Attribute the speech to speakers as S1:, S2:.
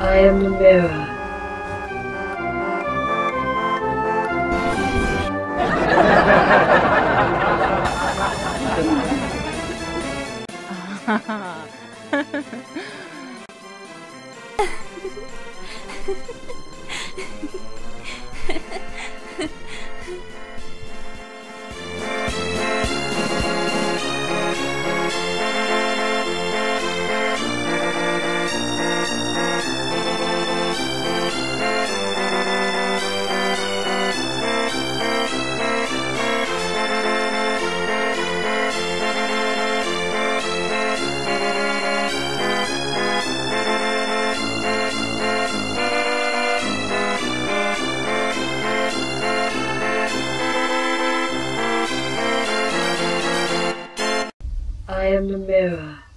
S1: I am the mirror. I am the mirror.